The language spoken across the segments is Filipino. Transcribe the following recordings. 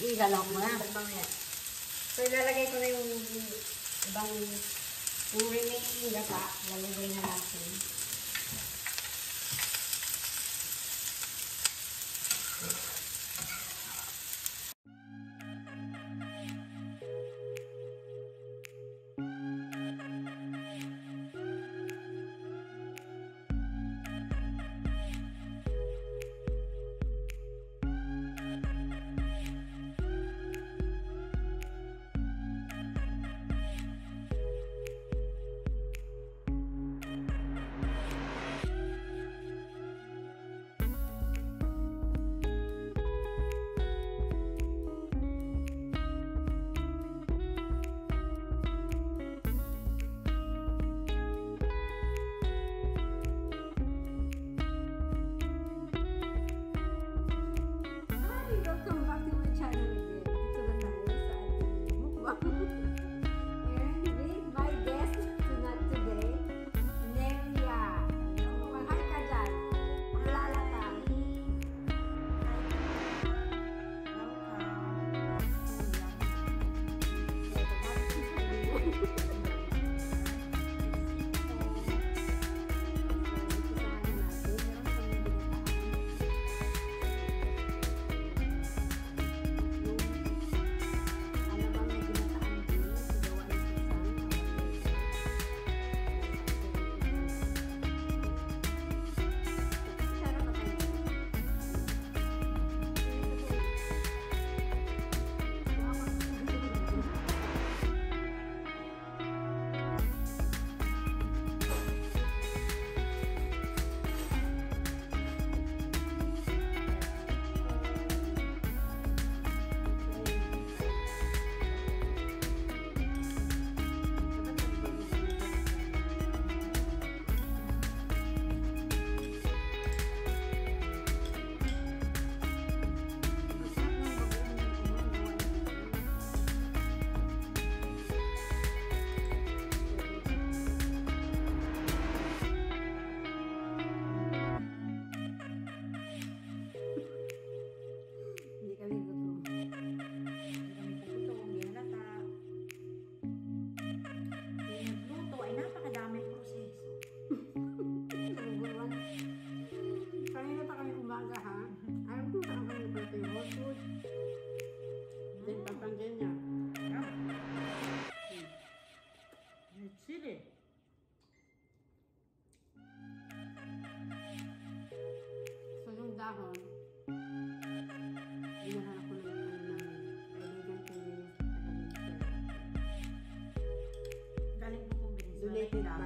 Ilalok mo na. So, ilalagay ko na yung ibang yung remaining gata. Lalagay na natin. dahon. Ginawa ko ng namin. Kaibigan ko yun po kong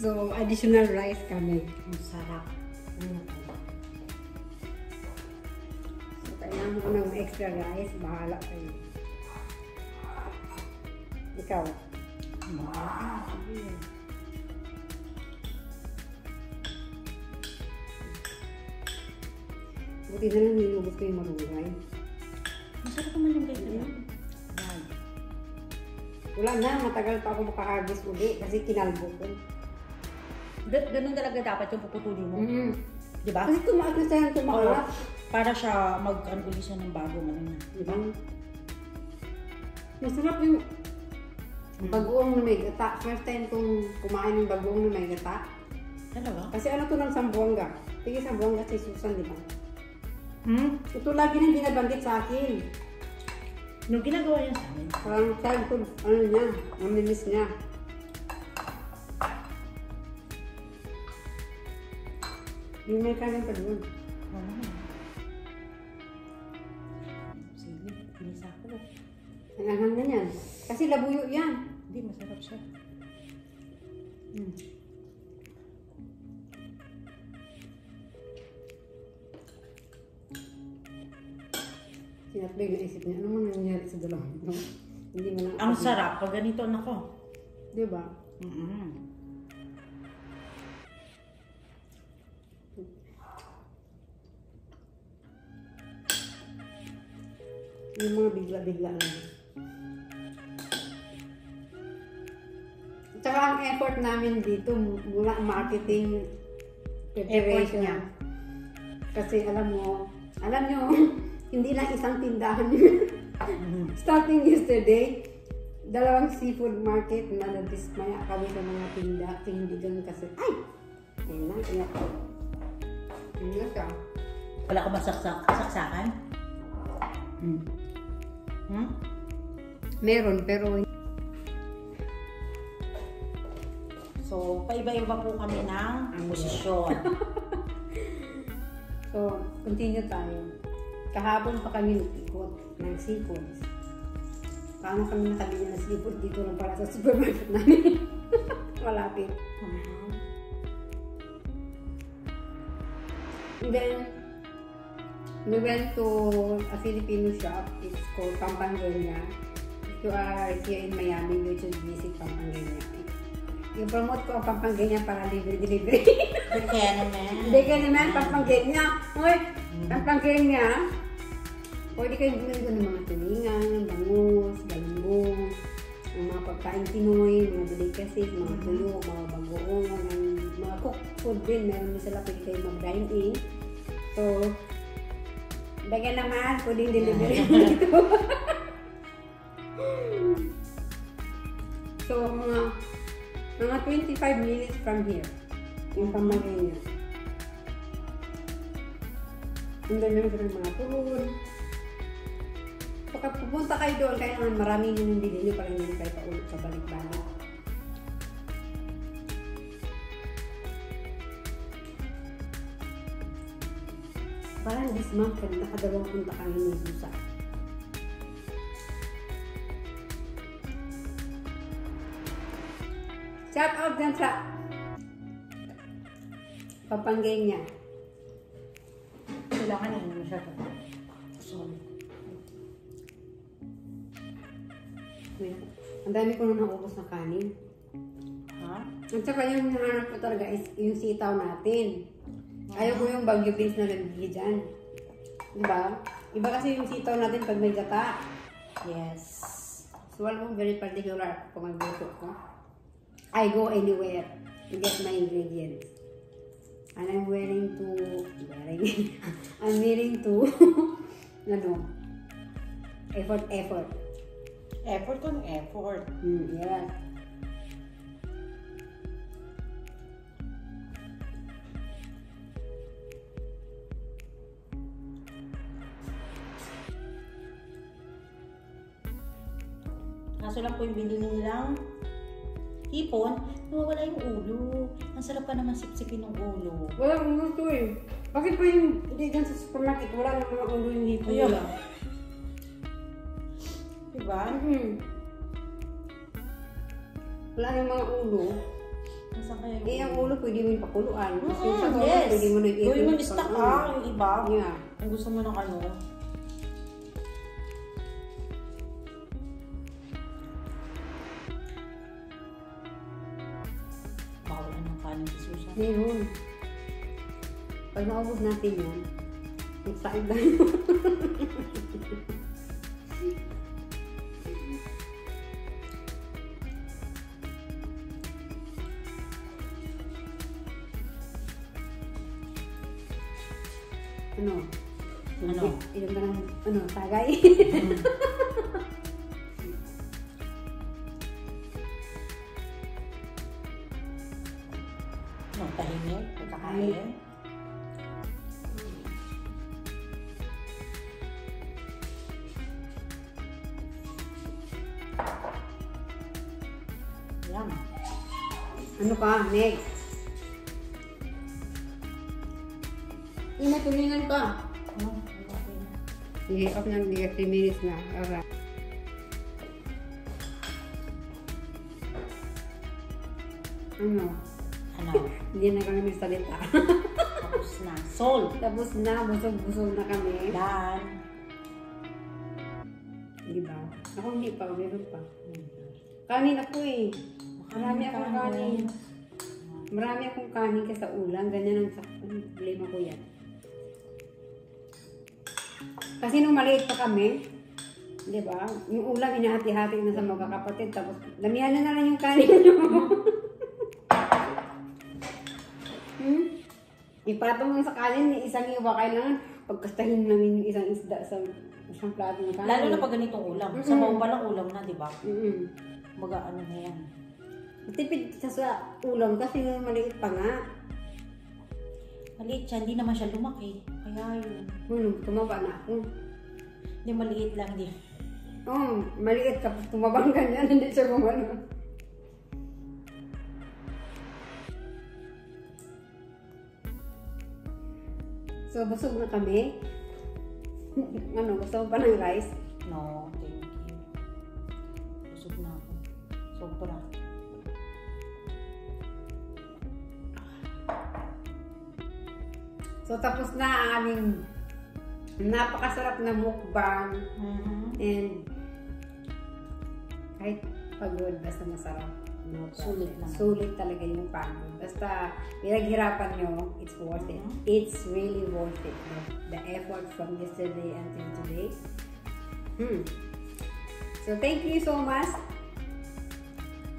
So, additional rice kami. Ang sarap. Mm. So, kailangan ko ng extra rice. Bahala kayo. Ikaw. Ah, sige. Buti na lang nilubos ko yung marunay. Masarap naman yung ganyan. Yan. Wala na, matagal pa ako makaharvest uli kasi kinalbo ko. Ga- Ganun talaga dapat yung puputulin mo. Mm. Di ba? Kasi tumaas na siya, tumaas. Para siya mag-ano ulit siya ng bagong ano na. Diba? Masarap yung bagoong na may gata. First time kong kumain ng bagoong na may gata. Talaga? Kasi ano to ng Sambuanga. Tingin Sambuanga si Susan, di ba? Hmm? Ito lagi nang binabanggit sa akin. Nung ginagawa yan sa amin. Parang childhood, ano niya, namimiss niya. Yung may kanin pa doon. Oo. Sige, pinisa ko. Ang anghang na yan. Kasi labuyo yan. Hindi, masarap siya. Hmm. Sinatbay na isip niya, ano man nangyari sa dalawang ito? Hindi mo lang Ang sarap pag ganito nako. Di ba? Mm-mm. Yung mga bigla-bigla lang. Tsaka ang effort namin dito mula marketing preparation. niya. Kasi alam mo, alam nyo, hindi lang isang tindahan yun. Mm. Starting yesterday, dalawang seafood market na nadismaya kami sa mga tinda, tindigan kasi, ay! Ayun na, kaya ko. Ayun na siya. Wala ka ba saksak saksakan? Hmm. Hmm? Meron, pero So, paiba-iba po kami ng posisyon. So, continue tayo. Kahapon pa kami nag-ikot ng seafoods. Paano kami nakabili ng seafood dito lang pala sa supermarket namin. Malapit. And then, we went to a Filipino shop. It's called Pampangenia. If you are here in Miami, you should visit Pampangenia. I-promote ko ang Pampangenia para libre-delivery. Kaya naman. Hindi ka naman, Pampangenia. Hoy, Pampangenia. Pwede kayo bumili ng mga tulingan, bangus, galunggong, ang mga pagkain Pinoy, mga delicacies, mga tuyo, mga bagoong, mga cooked food din. Meron din sila pwede kayo mag-dine in. So, bagay naman, pwedeng delivery dito. so, mga mga 25 minutes from here. Yung pamagay niya. Ang ganda ng mga tuhod. Pagka pupunta kayo doon, kailangan maraming yung hindi nyo para hindi kayo paulit sa balik-balik. Parang this month, kaya nakadalawang punta kami ni Susa. Shout out dyan sa papanggay niya. Kailangan ano siya. Sorry. Ang dami ko na naubos na kanin. Ha? At saka yung hinahanap ko talaga is yung sitaw natin. Ayaw ko yung bagyo beans na nagigil dyan. Diba? Iba kasi yung sitaw natin pag may gata. Yes. So, alam mo, very particular kung magluto ko. I go anywhere to get my ingredients. And I'm willing to, wearing, I'm willing to, ano, effort, effort. Effort on effort. Hmm, yeah. Kaso lang po yung binili nilang hipon, nawawala yung ulo. Ang sarap pa naman sipsipin ng ulo. Wala akong gusto eh. Bakit pa yung, hindi dyan sa supermarket, wala nang mga ulo yung hipon Ayun. nila. Diba? Mhm. Wala nang mga ulo. Nasaan kaya yung Eh, ang ulo pwede mo yung pakuluan. Yung Mm, sa yes. pwede mo na i- Gawin mo yung stock ah, yung iba. Yeah. Kung gusto mo ng ano. Si Susan. Meron. Pag maubos natin yan, magsaid tayo. ano? Ano? Ilan ka ng, ano, tagay? Nung ano ka, next? Ina, tulingan ka. Ano? Okay. Sige, off na, hindi 3 minutes na. Alright. Ano? Ano? Hindi na kami magsalita. Tapos na. Soul. Tapos na, busog-busog na kami. Dan. Di ba? Ako hindi pa, meron pa. Kanin ako eh. Marami akong kanin. Marami akong kanin kasi sa ulam. Ganyan ang sa problema ko yan. Kasi nung maliit pa kami, di ba? Yung ulam inahati-hati na sa magkakapatid. Tapos damihan na na lang yung kanin nyo. hmm? Ipatong mo sa kanin, isang iwa kailangan pagkastahin namin yung isang isda sa isang plato ng kanin. Lalo na pag ganitong ulam. Sa Mm-mm. baong pa lang ulam na, di ba? Mm-mm. Baga ano na yan. Tipid siya sa ulam kasi maliit pa nga. Maliit siya, hindi naman siya lumaki. Kaya yun. Ano, tumaba na ako. Hindi maliit lang din. Oo, oh, maliit tapos tumabang ganyan, hindi siya gumano. So, busog na kami. ano, gusto mo pa ng rice? No, thank you. Busog na ako. Sobra. So, tapos na ang aming napakasarap na mukbang. Mm-hmm. And kahit pagod, basta masarap. No. Sulit naman. Sulit talaga yung pagod. Basta pinaghirapan nyo, it's worth it. Mhm. It's really worth it. No? The effort from yesterday until today. Hmm. So thank you so much.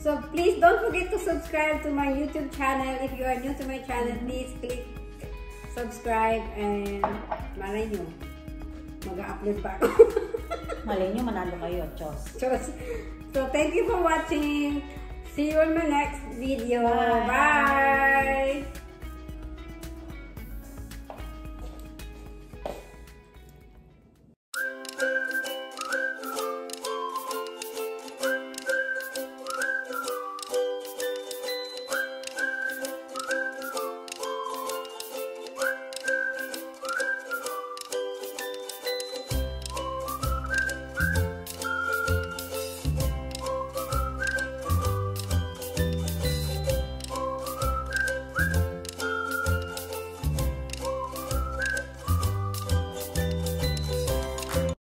So please don't forget to subscribe to my YouTube channel. If you are new to my channel, please click subscribe and malay nyo, mag-upload pa ako. Malay nyo, manalo kayo, Diyos. Just- So thank you for watching. See you on my next video. Bye. Bye.